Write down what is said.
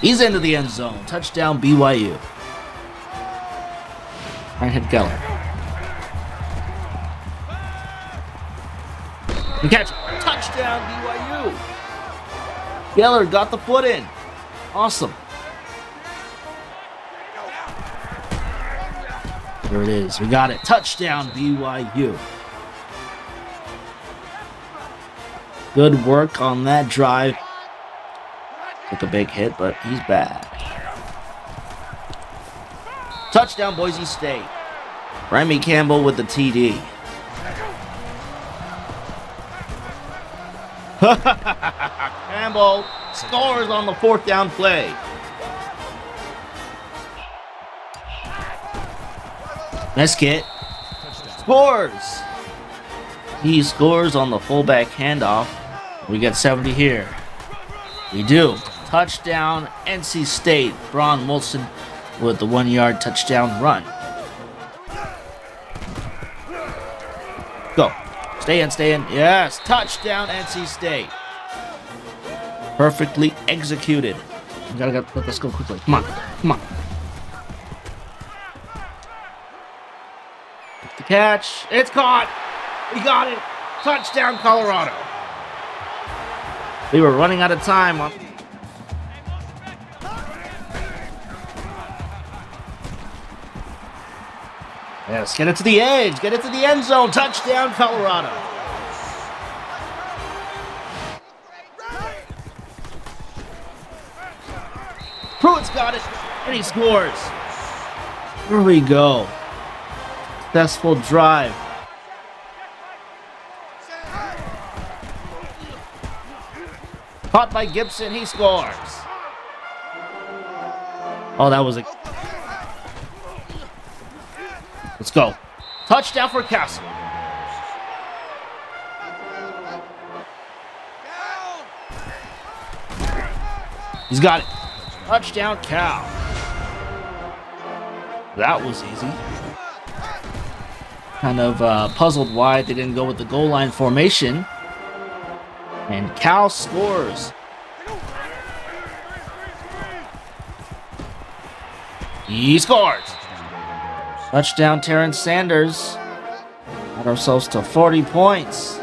He's into the end zone. Touchdown BYU. Right hit Geller. The catch. Touchdown BYU. Geller got the foot in. Awesome. There it is. We got it. Touchdown BYU. Good work on that drive. Took a big hit, but he's back. Touchdown, Boise State. Remy Campbell with the TD. Campbell scores on the fourth down play. Meskit scores. He scores on the fullback handoff. We get 70 here. We do. Touchdown, NC State. Braun Wilson with the one yard touchdown run. Go. Stay in, stay in. Yes, touchdown, NC State. Perfectly executed. We gotta go, let's go quickly. Come on, come on. The catch. It's caught. We got it. Touchdown, Colorado. We were running out of time. On... Yes, get it to the edge. Get it to the end zone. Touchdown, Colorado. Pruitt's got it, and he scores. Here we go. Successful drive. Caught by Gibson, he scores. Oh, that was a... Let's go. Touchdown for Castle. He's got it. Touchdown, Cal. That was easy. Kind of uh, puzzled why they didn't go with the goal line formation. And Cal scores. He scores. Touchdown, Terrence Sanders. Got ourselves to 40 points.